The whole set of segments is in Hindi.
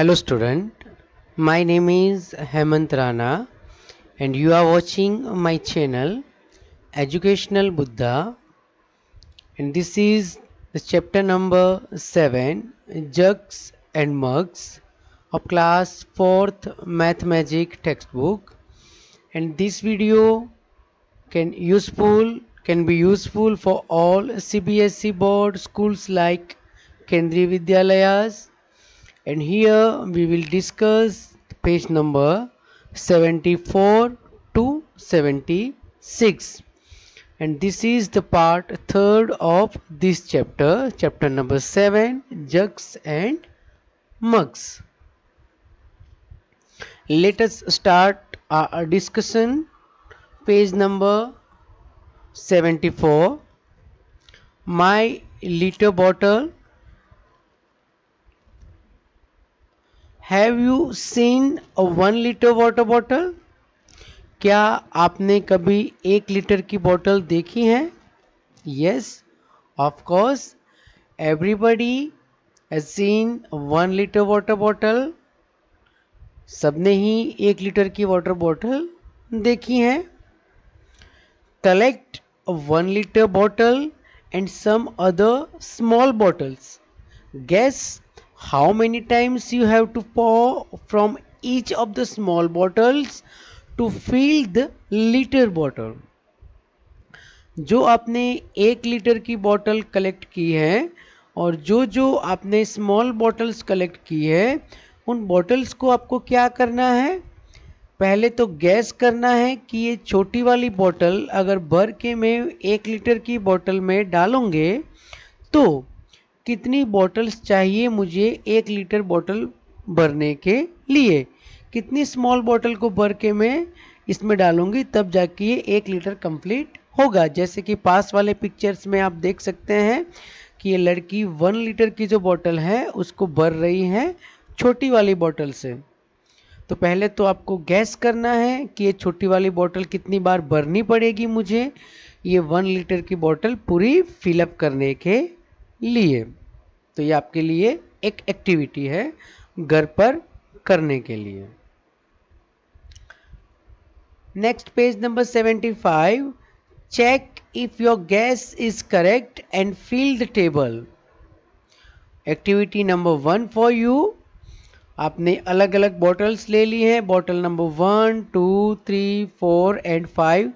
Hello student, my name is Hemant Rana and you are watching my channel Educational Buddha. And this is the chapter number 7 Jugs and Mugs of class 4th Math Magic textbook. And this video can useful can be useful for all CBSE board schools like Kendriya Vidyalayas and here we will discuss page number 74 to 76 and this is the part third of this chapter chapter number 7 jugs and mugs. Let us start our discussion. Page number 74 my liter bottle have you seen a one litre water bottle क्या आपने कभी एक लीटर की बॉटल देखी है? Yes of course everybody seen one litre water bottle सबने ही एक लीटर की वाटर बॉटल देखी है. Collect one litre bottle and some other small bottles guess how many times you have to pour from each of the small bottles to fill the liter bottle? जो आपने एक लीटर की बॉटल कलेक्ट की है और जो जो आपने स्मॉल बॉटल्स कलेक्ट की है, उन बॉटल्स को आपको क्या करना है? पहले तो गैस करना है कि ये छोटी वाली बॉटल अगर भर के मैं एक लीटर की बॉटल में डालूँगे तो कितनी बॉटल्स चाहिए मुझे एक लीटर बॉटल भरने के लिए? कितनी स्मॉल बॉटल को भर के मैं इसमें डालूँगी? तब जाके ये एक लीटर कंप्लीट होगा। जैसे कि पास वाले पिक्चर्स में आप देख सकते हैं कि ये लड़की वन लीटर की जो बॉटल है, उसको भर रही है छोटी वाली बॉटल से। तो पहले तो आपको गैस करना है कि ये छोटी वाली बॉटल कितनी बार भरनी पड़ेगी मुझे। ये वन लीटर की बॉटल पूरी फिलअप करने के लिए। तो ये आपके लिए एक एक्टिविटी है घर पर करने के लिए। Next page number 75 check if your guess is correct and fill the table activity number one for you आपने अलग अलग बॉटल्स ले ली हैं। Bottle number one two three four and five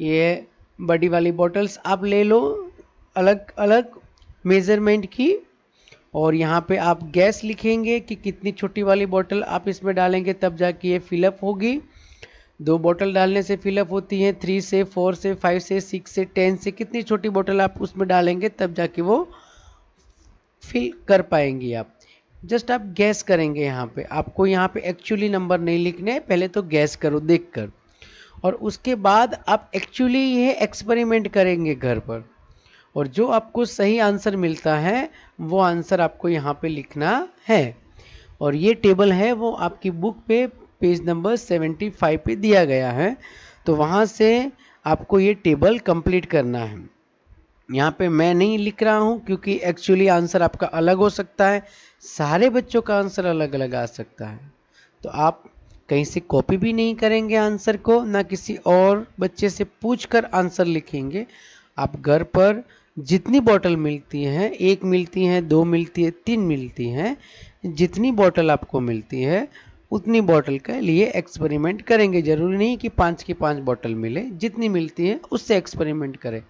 ये बड़ी वाली बॉटल्स आप ले लो। अलग अलग मेज़रमेंट की। और यहाँ पे आप गैस लिखेंगे कि कितनी छोटी वाली बोतल आप इसमें डालेंगे, तब जाके ये फिलअप होगी। दो बोतल डालने से फिलअप होती है थ्री से फोर से फाइव से सिक्स से टेन से, कितनी छोटी बोतल आप उसमें डालेंगे, तब जाके वो फिल कर पाएँगी आप। जस्ट आप गैस करेंगे यहाँ पे। आपको यहाँ पे एक्चुअली नंबर नहीं लिखने पहले तो गैस करो देख कर और उसके बाद आप एक्चुअली ये एक्सपेरिमेंट करेंगे घर पर। और जो आपको सही आंसर मिलता है, वो आंसर आपको यहाँ पे लिखना है। और ये टेबल है, वो आपकी बुक पे, पेज नंबर 75 पे दिया गया है। तो वहाँ से आपको ये टेबल कंप्लीट करना है। यहाँ पे मैं नहीं लिख रहा हूँ, क्योंकि एक्चुअली आंसर आपका अलग हो सकता है। सारे बच्चों का आंसर अलग अलग आ सकता है। तो आप कहीं से कॉपी भी नहीं करेंगे आंसर को, ना किसी और बच्चे से पूछ कर आंसर लिखेंगे। आप घर पर जितनी बॉटल मिलती हैं, एक मिलती हैं, दो मिलती है, तीन मिलती हैं, जितनी बॉटल आपको मिलती है, उतनी बॉटल के लिए एक्सपेरिमेंट करेंगे। ज़रूरी नहीं कि पाँच की पाँच बॉटल मिले, जितनी मिलती है, उससे एक्सपेरिमेंट करें।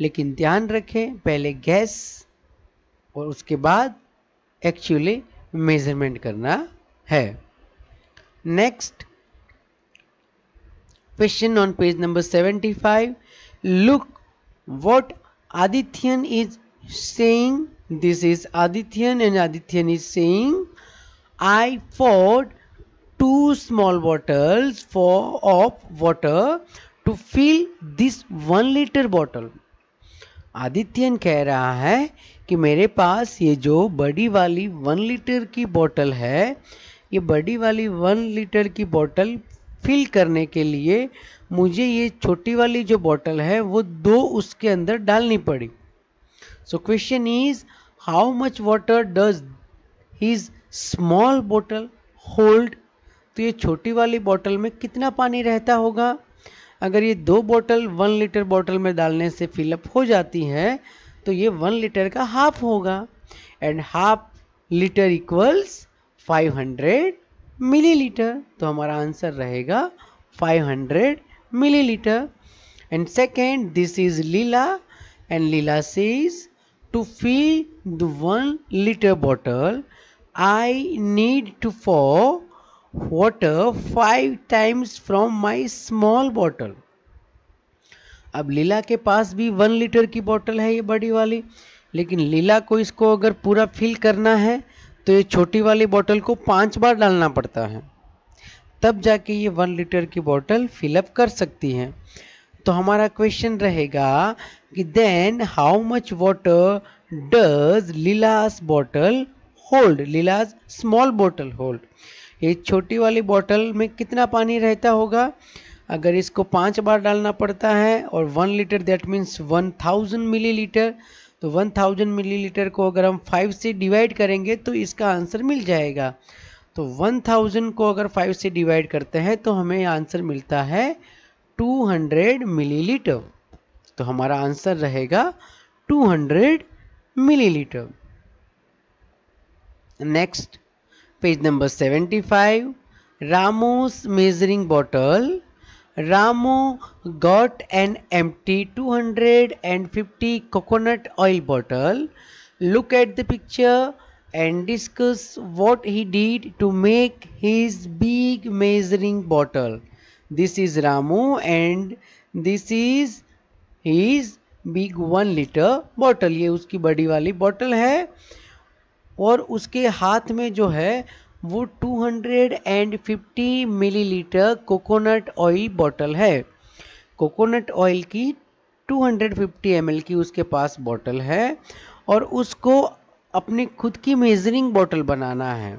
लेकिन ध्यान रखें, पहले गैस और उसके बाद एक्चुअली मेज़रमेंट करना है। Next question on page number 75 look what Adityan is saying, this is Adityan and Adityan is saying, I poured two small bottles for of water to fill this one liter bottle. Adityan कह रहा है कि मेरे पास ये जो बड़ी वाली वन लीटर की बोतल है ये बड़ी वाली वन लीटर की बोतल फिल करने के लिए मुझे ये छोटी वाली जो बॉटल है, वो दो उसके अंदर डालनी पड़ी। So question is how much water does his small बोतल होल्ड तो ये छोटी वाली बोतल में कितना पानी रहता होगा? अगर ये दो बोतल वन लीटर बॉटल में डालने से फिलअप हो जाती है तो ये वन लीटर का हाफ़ होगा। And half litre equals 500 millilitre तो हमारा आंसर रहेगा 500 millilitre. And second this is Leela and Leela says to fill the 1 liter bottle, I need to pour water 5 times from my small bottle. अब लीला के पास भी वन लीटर की बॉटल है ये बड़ी वाली, लेकिन लीला को इसको अगर पूरा फिल करना है तो ये छोटी वाली बोतल को पाँच बार डालना पड़ता है। तब जाके ये वन लीटर की बोतल फिलअप कर सकती है। तो हमारा क्वेश्चन रहेगा कि then how much water does Leela's bottle hold Leela's small bottle hold ये छोटी वाली बॉटल में कितना पानी रहता होगा? अगर इसको पाँच बार डालना पड़ता है और one litre that means one thousand milli तो वन थाउज़ेंड मिली लीटर को अगर हम फाइव से डिवाइड करेंगे तो इसका आंसर मिल जाएगा। तो वन थाउज़ेंड को अगर फाइव से डिवाइड करते हैं तो हमें आंसर मिलता है 200 मिलीलीटर तो हमारा आंसर रहेगा 200 millilitre next page number 75 Ramo's measuring bottle Ramo got an empty 250 coconut oil bottle look at the picture and discuss what he did to make his big measuring bottle this is Ramu and this is his big one litre bottle ये उसकी बड़ी वाली बॉटल है और उसके हाथ में जो है वो 250 मिलीलीटर कोकोनट ऑयल बॉटल है। कोकोनट ऑयल की 250 ml की उसके पास बॉटल है और उसको अपनी खुद की मेजरिंग बॉटल बनाना है।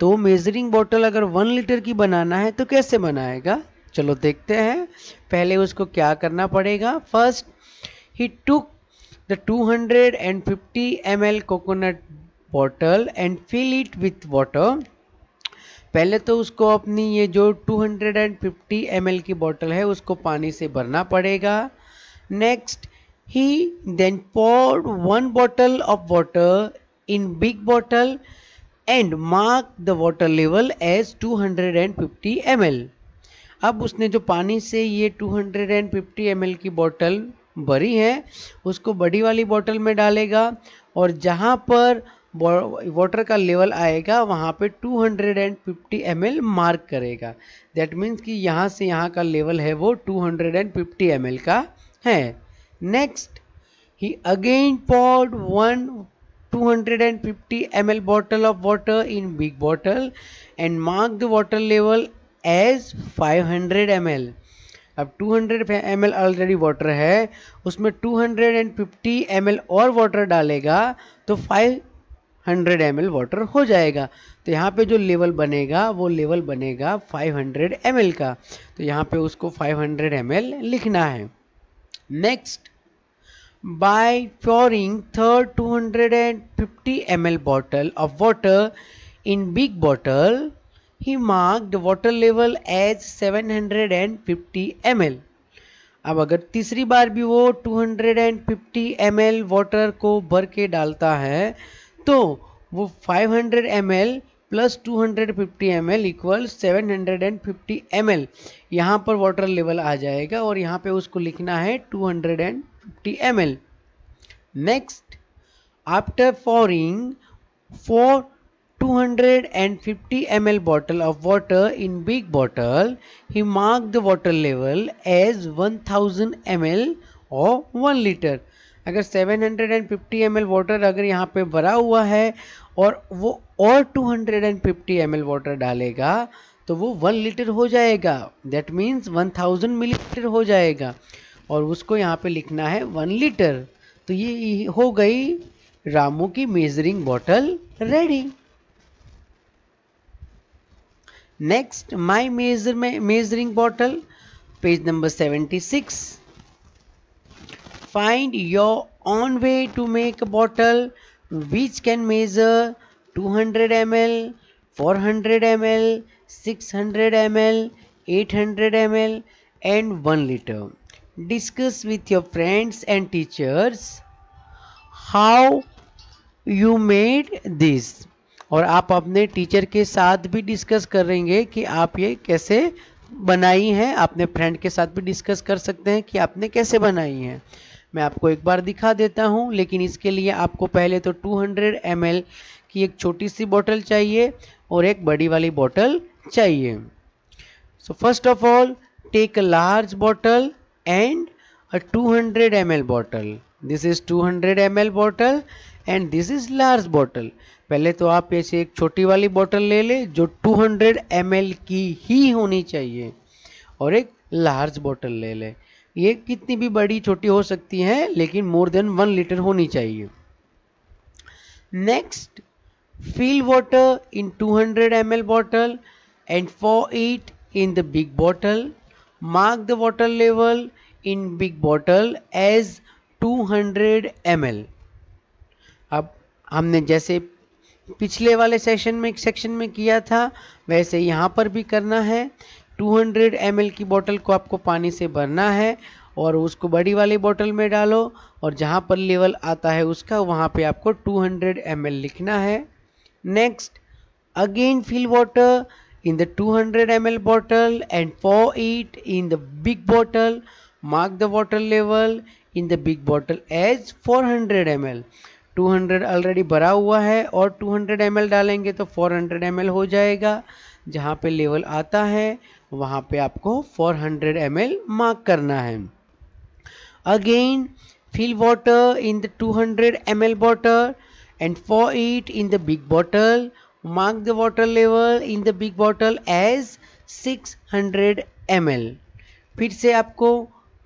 तो मेजरिंग बॉटल अगर वन लीटर की बनाना है तो कैसे बनाएगा? चलो देखते हैं। पहले उसको क्या करना पड़ेगा? First he took the 250 ml coconut bottle and fill it with water पहले तो उसको अपनी ये जो 250 ml की बॉटल है, उसको पानी से भरना पड़ेगा। Next he then poured one bottle of water in big bottle and mark the water level as 250 ml. अब उसने जो पानी से ये 250 ml की बॉटल भरी है, उसको बड़ी वाली बॉटल में डालेगा और जहाँ पर वाटर का लेवल आएगा, वहाँ पे 250 ml मार्क करेगा। दैट मीन्स कि यहाँ से यहाँ का लेवल है वो 250 ml का है। Next he again poured one 250 ml bottle of water in big bottle and mark the water level as 500 ml. अब 200 ml ऑलरेडी वाटर है, उसमें 250 ml और वाटर डालेगा तो हंड्रेड एम एल वाटर हो जाएगा। तो यहाँ पे जो लेवल बनेगा, वो लेवल बनेगा फाइव हंड्रेड एम एल का। तो यहाँ पे उसको फाइव हंड्रेड एम एल लिखना है। Next by pouring third two hundred and bottle of water in big bottle he marked water level as 750 hundred अब अगर तीसरी बार भी वो 250 हंड्रेड वाटर को भर के डालता है तो वो 500 hundred M L plus two hundred equal seven hundred यहाँ पर वाटर लेवल आ जाएगा और यहाँ पे उसको लिखना है 250 hundred next after pouring four 250 hundred and fifty M L bottle of water in big bottle he mark the water level as one thousand M L और वन लीटर अगर 750 ml वाटर अगर यहाँ पे भरा हुआ है और वो और 250 ml वाटर डालेगा तो वो वन लीटर हो जाएगा। दैट मीन्स 1000 मिलीलीटर हो जाएगा। और उसको यहाँ पे लिखना है वन लीटर तो ये हो गई रामू की measuring bottle ready Next, my measure, measuring bottle, page number 76. Find your own way to make a bottle which can measure 200 ml 400 ml 600 ml 800 ml and 1 liter discuss with your friends and teachers how you made this और आप अपने टीचर के साथ भी डिस्कस करेंगे कि आप ये कैसे बनाई हैं अपने फ्रेंड के साथ भी डिस्कस कर सकते हैं कि आपने कैसे बनाई हैं मैं आपको एक बार दिखा देता हूँ, लेकिन इसके लिए आपको पहले तो 200 ml की एक छोटी सी बोतल चाहिए और एक बड़ी वाली बोतल चाहिए। So first of all take a large bottle and a 200 ml bottle this is 200 ml bottle and this is large bottle पहले तो आप ऐसे एक छोटी वाली बोतल ले ले, जो 200 ml की ही होनी चाहिए, और एक लार्ज बोतल ले ले। ये कितनी भी बड़ी छोटी हो सकती है, लेकिन मोर देन वन लीटर होनी चाहिए। Next fill water in two hundred M L bottle and pour it in the big bottle mark the water level in big bottle as two hundred M L अब हमने जैसे पिछले वाले सेशन में सेक्शन में किया था, वैसे यहाँ पर भी करना है। 200 ml की बोतल को आपको पानी से भरना है और उसको बड़ी वाली बोतल में डालो और जहाँ पर लेवल आता है उसका, वहाँ पे आपको 200 ml लिखना है। Next again fill water in the 200 ml bottle and pour it in the big bottle. Mark the water level in the big bottle as 400 ml 200 already भरा हुआ है और 200 ml डालेंगे तो 400 ml हो जाएगा। जहाँ पे लेवल आता है, वहाँ पे आपको 400 हंड्रेड एम एल मार्क करना है। Again fill water in the two hundred M L water and pour it in the big bottle mark the water level in the big bottle as six hundred M L फिर से आपको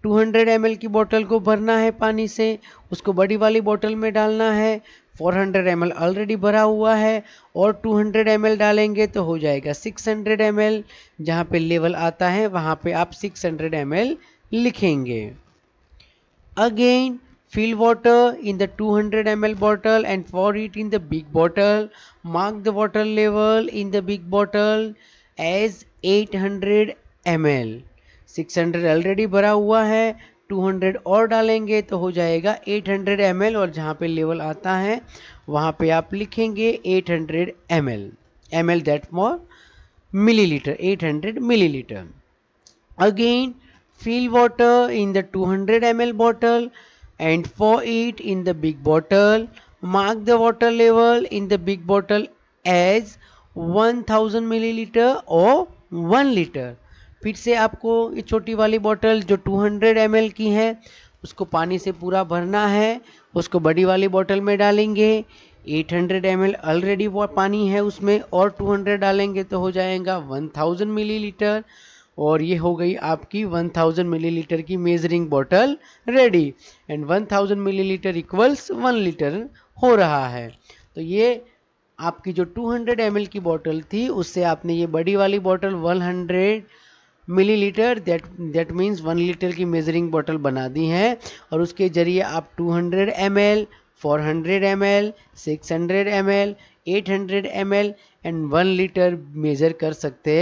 200 हंड्रेड की बोतल को भरना है पानी से। उसको बड़ी वाली बोतल में डालना है। फोर हंड्रेड ऑलरेडी भरा हुआ है और टू हंड्रेड डालेंगे तो हो जाएगा सिक्स हंड्रेड एम जहाँ पर लेवल आता है, वहाँ पे आप सिक्स हंड्रेड एम लिखेंगे। Again fill water in the two hundred M L bottle and pour it in the big bottle mark the water level in the big bottle as eight hundred M L six hundred already भरा हुआ है 200 और डालेंगे तो हो जाएगा 800 हंड्रेड और जहाँ पे लेवल आता है, वहाँ पे आप लिखेंगे 800 hundred M L M L that more millilitre eight again fill water in the 200 hundred M bottle and pour it in the big bottle mark the water level in the big bottle as 1000 millilitre और वन लीटर फिर से आपको ये छोटी वाली बोतल जो 200 ml की है, उसको पानी से पूरा भरना है, उसको बड़ी वाली बोतल में डालेंगे 800 ml ऑलरेडी पानी है उसमें, और 200 डालेंगे तो हो जाएगा 1000 मिलीलीटर और ये हो गई आपकी 1000 मिलीलीटर की measuring bottle ready and 1000 millilitre equals 1 litre हो रहा है। तो ये आपकी जो 200 ml की बोतल थी, उससे आपने ये बड़ी वाली बोतल 100 millilitre that that means one litre की मेजरिंग बोतल बना दी है, और उसके ज़रिए आप 200 hundred 400 ml 600 ml 800 ml and one litre measure कर सकते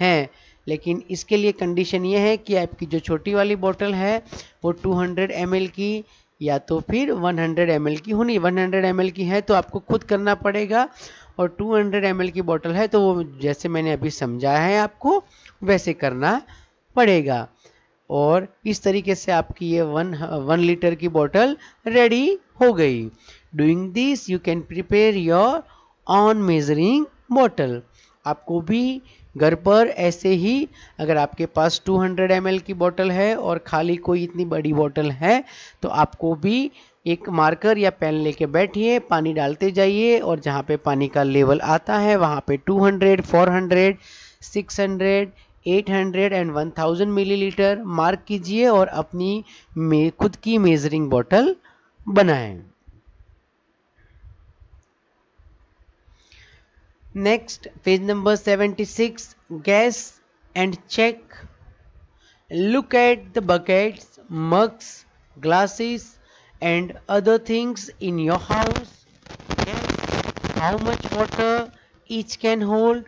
हैं। लेकिन इसके लिए कंडीशन ये है कि आपकी जो छोटी वाली बोतल है, वो 200 ml की, या तो फिर 100 ml की। होनी 100 ml की है तो आपको खुद करना पड़ेगा, और 200 ml की बोतल है तो वो जैसे मैंने अभी समझाया है आपको वैसे करना पड़ेगा। और इस तरीके से आपकी ये वन वन लीटर की बोतल रेडी हो गई। Doing this you can prepare your own measuring बोतल आपको भी घर पर ऐसे ही अगर आपके पास 200 ml की बोतल है और खाली कोई इतनी बड़ी बोतल है तो आपको भी एक मार्कर या पेन लेके बैठिए पानी डालते जाइए और जहाँ पे पानी का लेवल आता है वहाँ पे 200, 400, 600, 800 एंड 1000 मिलीलीटर मार्क कीजिए और अपनी खुद की मेजरिंग बॉटल बनाए। Next, page number 76 guess and check. Look at the bucket mugs, glasses and other things in your house. How much water each can hold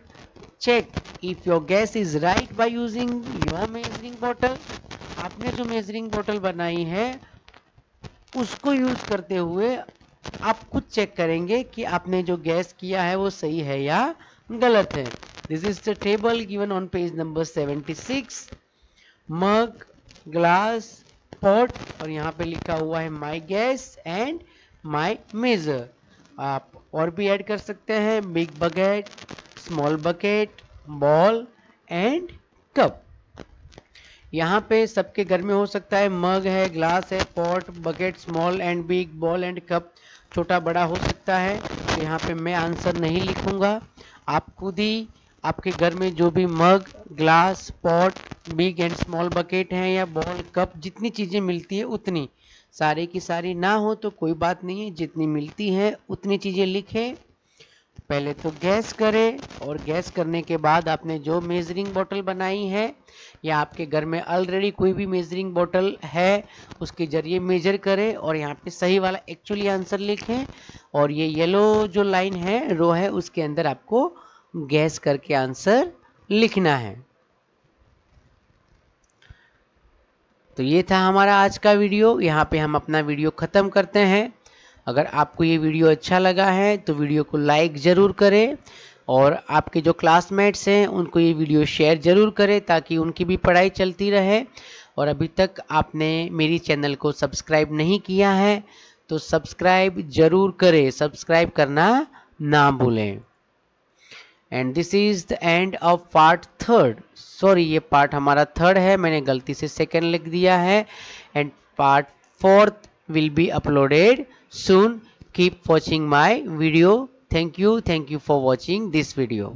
check if your guess is right by using your measuring bottle. आपने जो measuring bottle बनाई है, उसको यूज़ करते हुए आप खुद चेक करेंगे कि आपने जो गैस किया है वो सही है या गलत है। This is the table given on page number 76 mug glass pot और यहाँ पे लिखा हुआ है my guess and my measure आप और भी ऐड कर सकते हैं big bucket small bucket bowl and cup यहाँ पे सबके घर में हो सकता है मग है ग्लास है pot bucket small and big bowl and cup छोटा बड़ा हो सकता है। तो यहाँ पे मैं आंसर नहीं लिखूँगा। आप खुद ही आपके घर में जो भी mug glass pot big and small bucket हैं या बॉल कप जितनी चीज़ें मिलती है, उतनी। सारी की सारी ना हो तो कोई बात नहीं है, जितनी मिलती है, उतनी चीज़ें लिखें। पहले तो गैस करें और गैस करने के बाद आपने जो मेजरिंग बोतल बनाई है, या आपके घर में ऑलरेडी कोई भी मेजरिंग बोतल है, उसके ज़रिए मेजर करें और यहाँ पे सही वाला एक्चुअली आंसर लिखें और ये येलो जो लाइन है रो है, उसके अंदर आपको गैस करके आंसर लिखना है। तो ये था हमारा आज का वीडियो यहाँ पे हम अपना वीडियो ख़त्म करते हैं। अगर आपको ये वीडियो अच्छा लगा है तो वीडियो को लाइक ज़रूर करें और आपके जो क्लासमेट्स हैं, उनको ये वीडियो शेयर ज़रूर करें ताकि उनकी भी पढ़ाई चलती रहे। और अभी तक आपने मेरी चैनल को सब्सक्राइब नहीं किया है तो सब्सक्राइब ज़रूर करें। सब्सक्राइब करना ना भूलें। And this is the end of part third sorry ये पार्ट हमारा थर्ड है, मैंने गलती से सेकेंड लिख दिया है। And part fourth will be uploaded soon keep watching my video. Thank you. Thank you for watching this video